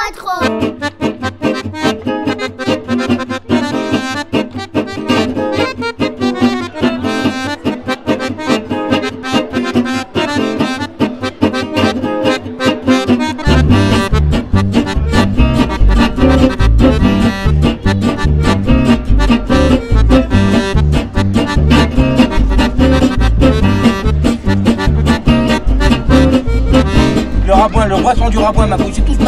pas trop. Le roi sans du rabois, ma bouche, tout.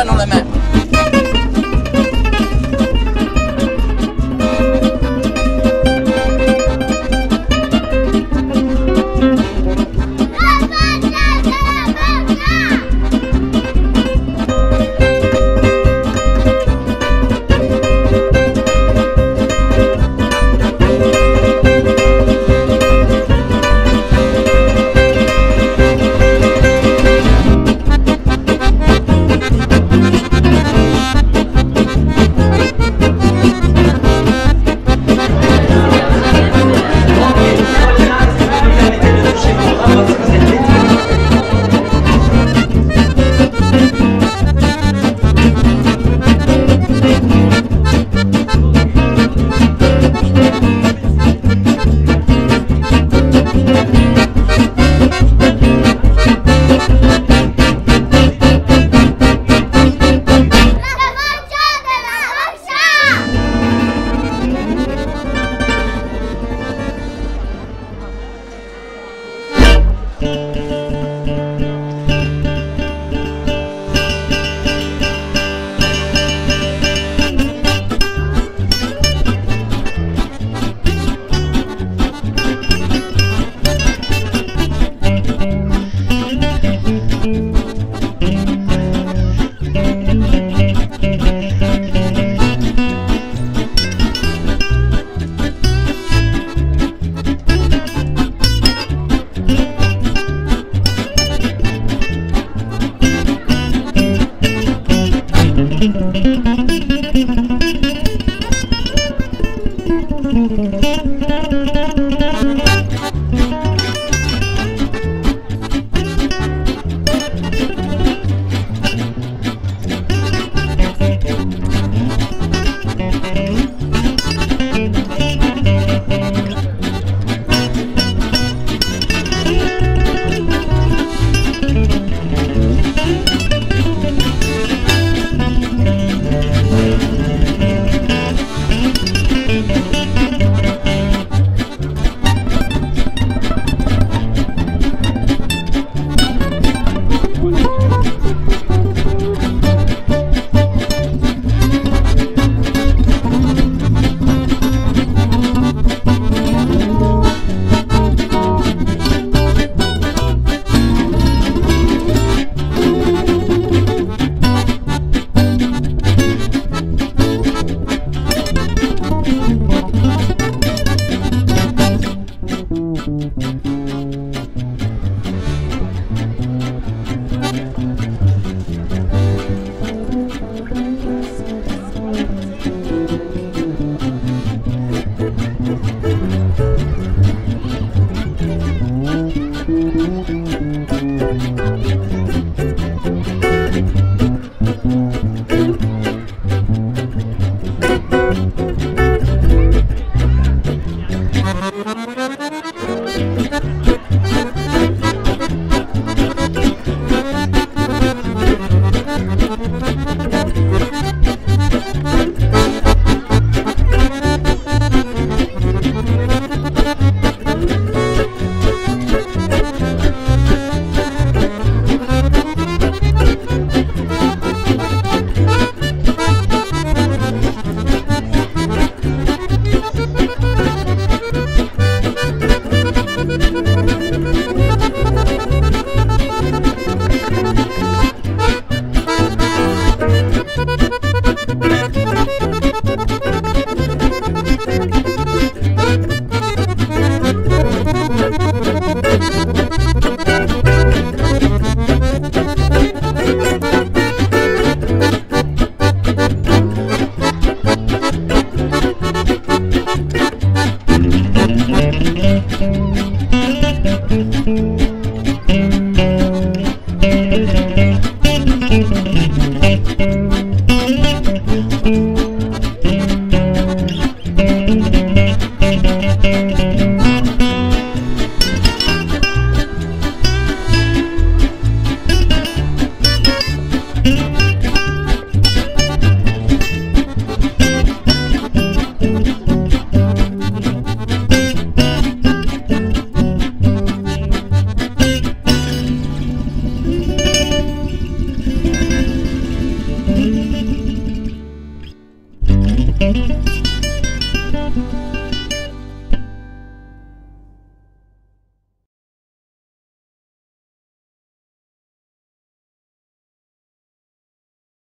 Bye.